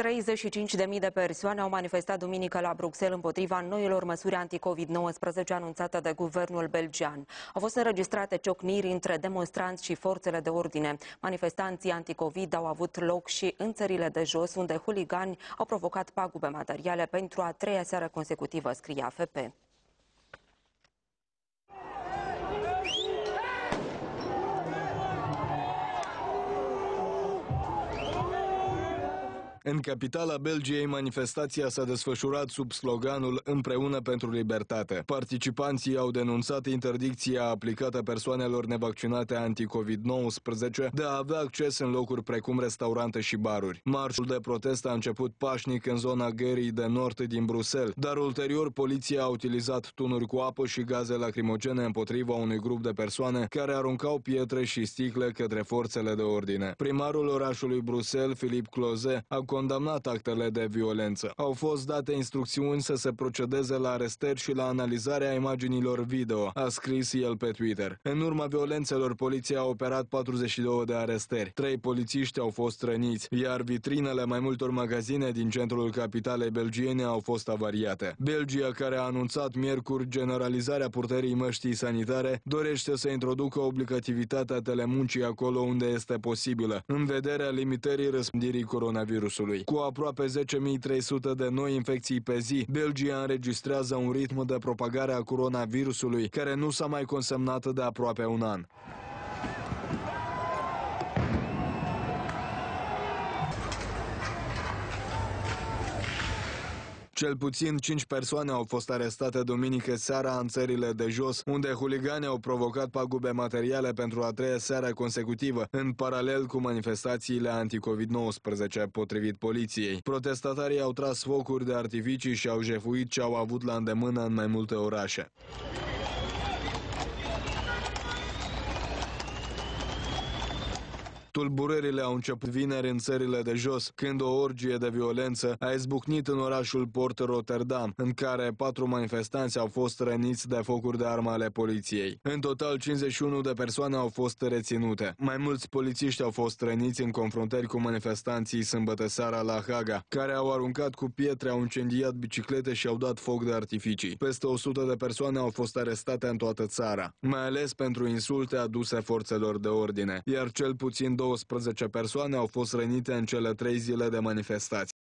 35.000 de persoane au manifestat duminică la Bruxelles împotriva noilor măsuri anti-COVID-19 anunțate de guvernul belgian. Au fost înregistrate ciocniri între demonstranți și forțele de ordine. Manifestanții anti-COVID au avut loc și în țările de jos, unde huligani au provocat pagube materiale pentru a treia seară consecutivă, scrie AFP. În capitala Belgiei, manifestația s-a desfășurat sub sloganul Împreună pentru libertate. Participanții au denunțat interdicția aplicată persoanelor nevaccinate anti-COVID-19 de a avea acces în locuri precum restaurante și baruri. Marșul de protest a început pașnic în zona gării de nord din Bruxelles, dar ulterior poliția a utilizat tunuri cu apă și gaze lacrimogene împotriva unui grup de persoane care aruncau pietre și sticle către forțele de ordine. Primarul orașului Bruxelles, Filip Cloze, a condamnat actele de violență. Au fost date instrucțiuni să se procedeze la arestări și la analizarea imaginilor video, a scris el pe Twitter. În urma violențelor, poliția a operat 42 de arestări. Trei polițiști au fost răniți, iar vitrinele mai multor magazine din centrul capitalei belgiene au fost avariate. Belgia, care a anunțat miercuri generalizarea purtării măștii sanitare, dorește să introducă obligativitatea telemuncii acolo unde este posibilă, în vederea limitării răspândirii coronavirusului virusului. Cu aproape 10.300 de noi infecții pe zi, Belgia înregistrează un ritm de propagare a coronavirusului care nu s-a mai consemnat de aproape un an. Cel puțin 5 persoane au fost arestate duminică seara în țările de jos, unde huliganii au provocat pagube materiale pentru a treia seară consecutivă, în paralel cu manifestațiile anti-COVID-19, potrivit poliției. Protestatarii au tras focuri de artificii și au jefuit ce au avut la îndemână în mai multe orașe. Tulburările au început vineri în țările de jos, când o orgie de violență a izbucnit în orașul Port Rotterdam, în care patru manifestanți au fost răniți de focuri de armă ale poliției. În total, 51 de persoane au fost reținute. Mai mulți polițiști au fost răniți în confruntări cu manifestanții sâmbătă seara la Haga, care au aruncat cu pietre, au incendiat biciclete și au dat foc de artificii. Peste 100 de persoane au fost arestate în toată țara, mai ales pentru insulte aduse forțelor de ordine, iar cel puțin 12 persoane au fost rănite în cele trei zile de manifestații.